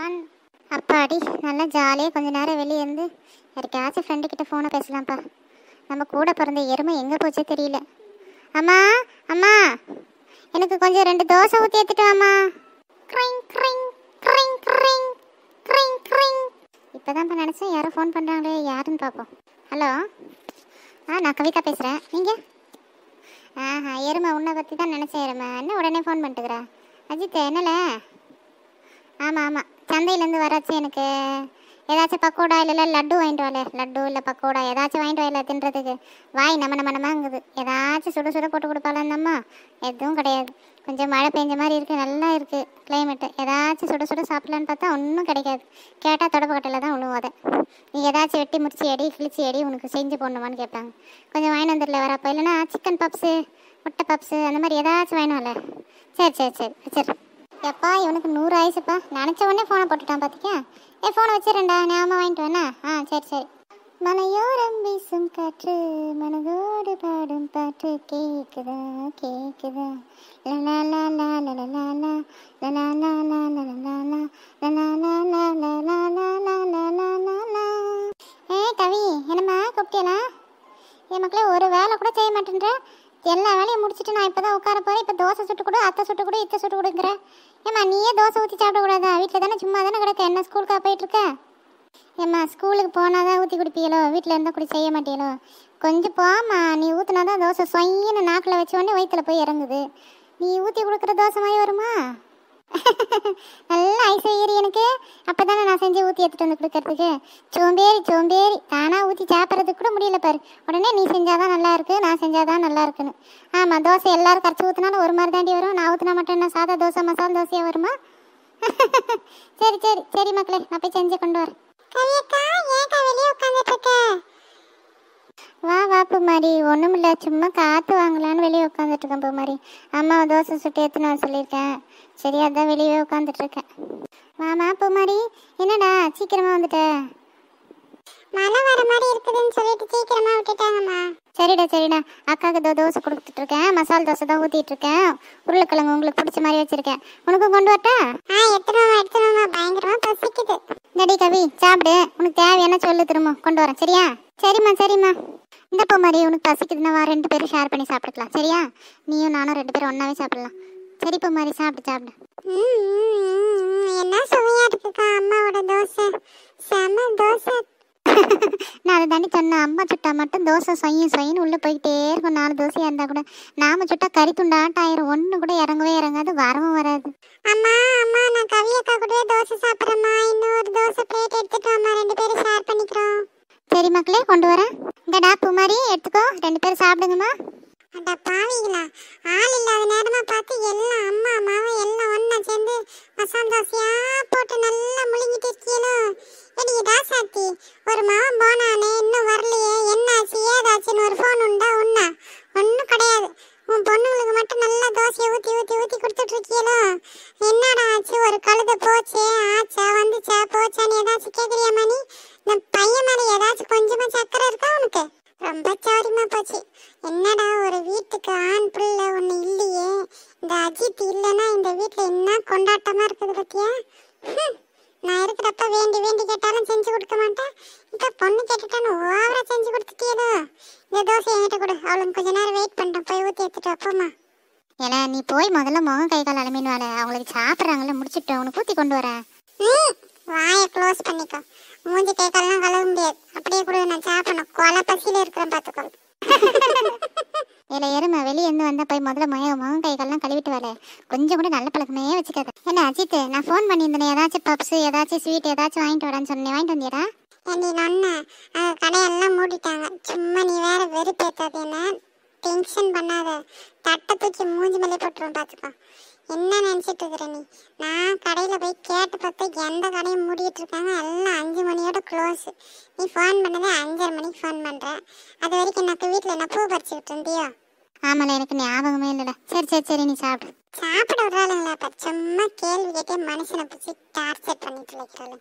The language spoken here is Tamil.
ஒன் அப்பாடி நல்லா ஜாலியாக கொஞ்ச நேரம் வெளியே இருந்து யாருக்காச்சும் ஃப்ரெண்டு கிட்ட ஃபோனை பேசலாம்ப்பா. நம்ம கூட பிறந்த எருமை எங்கே போச்சே தெரியல. அம்மா அம்மா எனக்கு கொஞ்சம் ரெண்டு தோசை ஊற்றி எடுத்துட்டு க்ரிங் க்ரிங் க்ரிங் க்ரிங் க்ரிங் க்ரிங் இப்போ தான் நினச்சேன் யாரும் ஃபோன் பண்ணுறாங்களே யாருன்னு பார்ப்போம் ஹலோ ஆ நான் கவிதா பேசுகிறேன் நீங்கள் ஆஹா எருமை உன்னை பற்றி தான் நினச்சேன் எருமை. என்ன உடனே ஃபோன் பண்ணிட்டுக்கிறா அஜித் என்னல? ஆமாம் ஆமாம் சந்தையிலேருந்து வராச்சு எனக்கு. ஏதாச்சும் பக்கோடா இல்லை லட்டு வாங்கிட்டு வரல லட்டு இல்லை பக்கோடா ஏதாச்சும் வாங்கிட்டு வரல தின்றதுக்கு. வாய் நம்ம நம்ம நம்மங்குது ஏதாச்சும் சுட சுட போட்டு கொடுப்பாளா எதுவும் கிடையாது. கொஞ்சம் மழை பெஞ்ச மாதிரி இருக்குது நல்லா இருக்குது கிளைமேட்டு ஏதாச்சும் சுட சுட சாப்பிட்லான்னு பார்த்தா ஒன்றும் கிடைக்காது. கேட்டால் தொடப்பக்கட்டையில் தான் விழுவோத நீ ஏதாச்சும் வெட்டி முடிச்சு எடி கிழிச்சி எடி உனக்கு செஞ்சு போடணுமான்னு கேட்பாங்க. கொஞ்சம் வாங்கி வந்துடல வரப்போ. இல்லைன்னா சிக்கன் பப்ஸு முட்டை பப்ஸு அந்த மாதிரி ஏதாச்சும் வேணும்ல சரி சரி சரி சரி எப்பா இவனுக்கு நூறு ஆயிடுச்சுப்பா நினச்ச உடனே ஃபோனை போட்டுட்டான் பார்த்திக்கா ஏ ஃபோனை வச்சிருண்டா ஞாபகம் வாங்கிட்டு வேணா ஆ சரி சரி மலையோரம் வீசும் காற்று மனதோடு பாடும் பாட்டு கேட்குதா கேட்குதா லலா லா லா லலா லா லா லலா லா லா லலா லா லலா லா லா லலா லா லா லலா லா லா கவி என்னம்மா கூப்பிட்டியனா என் மக்களே ஒரு வேலை கூட செய்ய மாட்டேன்ற எல்லா வேலையும் முடிச்சுட்டு நான் இப்போ தான் உட்கார போகிறேன் இப்போ தோசை சுட்டு கொடு அத்தை சுட்டு கொடு இத்தை சுட்டு கொடுக்குற ஏம்மா நீயே தோசை ஊற்றி சாப்பிடக்கூடாதா? வீட்டில் தானே சும்மா தானே கிடக்க? என்ன ஸ்கூலுக்கா போயிட்டுருக்க? ஏம்மா ஸ்கூலுக்கு போனால் தான் ஊற்றி குடிப்பீங்களோ வீட்டில் இருந்தால் குடி செய்ய மாட்டீங்களோ கொஞ்சம் போம்மா நீ ஊற்றினா தான் தோசை சொயின்னு நாக்கில் வச்ச உடனே வயிற்றுல போய் இறங்குது. நீ ஊற்றி கொடுக்குற தோசை மாதிரி வருமா? நல்லா ஐஸ் ஏறி எனக்கு. அப்போ தானே நான் செஞ்சு ஊற்றி எடுத்துகிட்டு வந்து கொடுக்கறதுக்கு. சோம்பேறி சோம்பேறி. தானாக ஊற்றி சாப்பிட்றதுக்கு கூட முடியல பாரு. உடனே நீ செஞ்சாதான் நல்லா இருக்கு நான் செஞ்சாதான் நல்லா இருக்குன்னு. ஆமாம் தோசை எல்லாரும் கரைச்சி ஊற்றினாலும் ஒரு மாதிரி தாண்டி வரும். நான் ஊற்றினா மட்டும் என்ன சாதா தோசை மசாலா தோசையாக வருமா? சரி சரி சரி மக்களே நான் போய் செஞ்சு கொண்டு வரேன் கவியக்கா ஏன்க்கா வெளியே உட்காந்துட்டு இருக்க வா வா பூமாரி. ஒன்றும் இல்லை சும்மா காற்று வாங்கலான்னு வெளியே உட்காந்துட்ருக்கேன் பூமாரி. அம்மா தோசை சுட்டு எடுத்துன்னு வர சொல்லியிருக்கேன். சரி அதான் வெளியே உட்காந்துட்ருக்கேன் வாமா பூமாரி. என்னடா சீக்கிரமா வந்துட்டேன் மழை வர மாதிரி இருக்குதுன்னு சொல்லிட்டு சீக்கிரமா விட்டுட்டாங்கம்மா. சரிடா சரிடா. அக்காவுக்கு தோ தோசை கொடுத்துட்டு இருக்கேன் மசாலா தோசை தான் ஊற்றிட்டு இருக்கேன் உருளைக்கிழங்கு உங்களுக்கு பிடிச்ச மாதிரி வச்சிருக்கேன். உனக்கும் கொண்டு வரட்டா? ஆ எடுத்துருவாங்க எடுத்துருவாங்க பயங்கரமா பசிக்குது. நடி கவி சாப்பிடு. உனக்கு தேவையான சொல்லு திரும்ப கொண்டு வரேன். சரியா? சரிம்மா சரிம்மா. இந்த போ மாதிரி உனக்கு பசிக்குதுன்னா வா ரெண்டு பேரும் ஷேர் பண்ணி சாப்பிட்டுக்கலாம். சரியா? நீயும் நானும் ரெண்டு பேரும் ஒன்றாவே சாப்பிடலாம். சரி போ மாதிரி சாப்பிடு சாப்பிடு என்ன சுவையா இருக்குக்கா அம்மாவோட தோசை செம தோசை நான் சொன்னேன் அம்மா சுட்டா மட்டும் தோசை சொய்யும் சொயின்னு உள்ளே போய்கிட்டே இருக்கும். நாலு தோசையாக இருந்தால் கூட நாம சுட்டா கறி துண்டாட்டம் ஆயிரும் ஒன்று கூட இறங்கவே இறங்காது வரவும் வராது. அம்மா அம்மா நான் கவியக்கா கூடவே தோசை சாப்பிட்றேம்மா. இன்னொரு தோசை பிளேட் எடுத்துட்டு அம்மா ரெண்டு பேரும் ஷேர் பண்ணிக்கிறோம். சரி மக்களே கொண்டு வரேன். இந்தடா பூமாரி எடுத்துக்கோ. ரெண்டு பேரும் சாப்பிடுங்கம்மா. அட பாவிங்களா. ஆள் இல்லாத நேரமா பார்த்து எல்லாம் அம்மா அம்மாவும் எல்லாம் ஒண்ணா சேர்ந்து மசாலா தோசையா போட்டு நல்லா முழுங்கிட்டு இருக்கீங்களோ எடி ராசாத்தி ஒரு மாவன் போனானே இன்னும் வரலையே என்னாச்சு ஏதாச்சுன்னு ஒரு ஃபோன் உண்டா உண்ணா ஒன்றும் கிடையாது உன் பொண்ணுங்களுக்கு மட்டும் நல்லா தோசையை ஊற்றி ஊற்றி ஊற்றி கொடுத்துட்டு இருக்கீங்களோ ஆச்சு ஒரு கழுத போச்சே ஆச்சா வந்துச்சா போச்சான்னு ஏதாச்சும் கேட்குறியா மணி இந்த பையன் மேலே ஏதாச்சும் கொஞ்சமா சக்கரை இருக்கா உனக்கு? ரொம்ப சௌரியமா போச்சு. என்னடா ஒரு வீட்டுக்கு ஆண் பிள்ளை ஒன்று இல்லையே? இந்த அஜித் இல்லைன்னா இந்த வீட்டில் என்ன கொண்டாட்டமா இருக்குது பத்தியா? நான் இருக்கிறப்ப வேண்டி வேண்டி கேட்டாலும் செஞ்சு கொடுக்க மாட்டேன். இந்த பொண்ணு கேட்டுட்டான்னு ஓவரா செஞ்சு கொடுத்துட்டியதோ இந்த தோசை என்கிட்ட கொடு. அவளுக்கு கொஞ்ச நேரம் வெயிட் பண்ணுறேன் போய் ஊற்றி எடுத்துட்டு அப்பமா ஏன்னா நீ போய் முதல்ல முகம் கை கால் அலமின் வேலை அவங்களுக்கு சாப்பிட்றாங்கல்ல முடிச்சுட்டு உனக்கு ஊற்றி கொண்டு வரேன். வாயை க்ளோஸ் பண்ணிக்கோ. மூஞ்சி கை கால்லாம் கழுவ முடியாது. அப்படியே கூட நான் சாப்பிடணும். கொலை பசியில இருக்கிறேன் பார்த்துக்கோ. எருமை வெளியே இருந்து வந்தா போய் முதல்ல முக முகம் கை கால்லாம் கழுவிட்டு வரல கொஞ்சம் கூட நல்ல பழக்கமே வச்சுக்காத. என்ன அஜித் நான் ஃபோன் பண்ணியிருந்தேன். ஏதாச்சும் பப்ஸ் ஏதாச்சும் ஸ்வீட் ஏதாச்சும் வாங்கிட்டு வரேன்னு சொன்னேன். வாங்கிட்டு வந்தியடா? ஏண்டி நொன்ன கடையெல்லாம் மூடிட்டாங்க. சும்மா நீ வேற வெறுப்பேத்தாது என்ன டென்ஷன் பண்ணாத. தட்டை தூக்கி மூஞ்சி மேலே போட்டுருவோம் பார்த்துக்கோ. என்ன நினச்சிட்டு இருக்கிற நீ? நான் கடையில் போய் கேட்டு பார்த்தா எந்த கடையும் மூடிட்டு இருக்காங்க. எல்லாம் அஞ்சு மணியோட க்ளோஸ் நீ ஃபோன் பண்ணதே அஞ்சரை மணிக்கு ஃபோன் பண்ணுற அது வரைக்கும் எனக்கு வீட்டில் என்ன பூ பறிச்சுக்கிட்டு இருந்தியோ? ஆமால எனக்கு ஞாபகமே இல்லைடா. சரி சரி சரி நீ சாப்பிடு. சாப்பிட விடுறாளுங்களா சும்மா கேள்வி கேட்டே மனுஷனை பிடிச்சி டார்ச்சர் பண்ணிட்டு வைக்கிறாள்